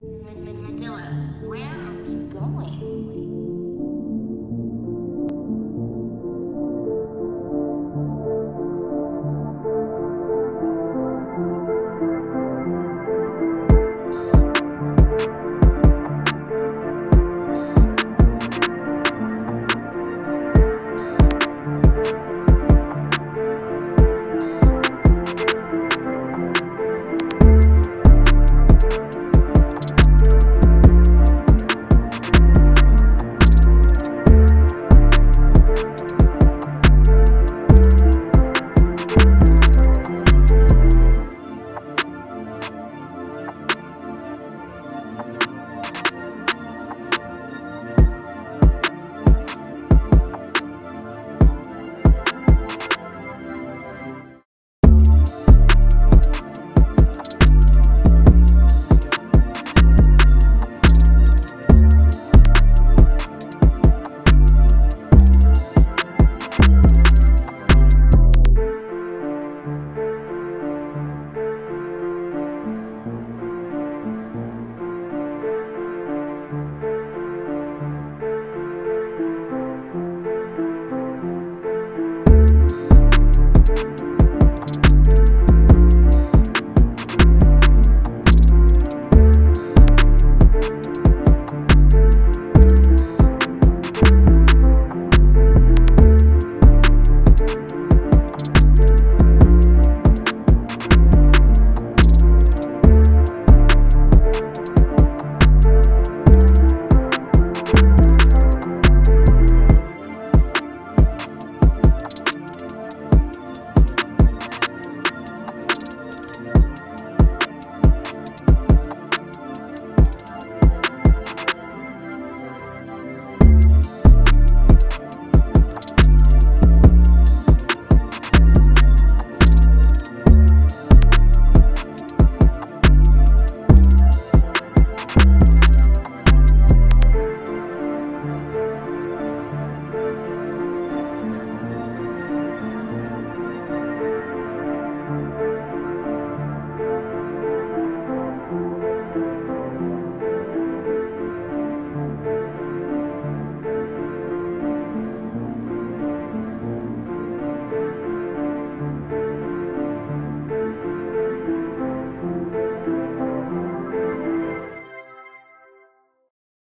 Medilla, where are we going?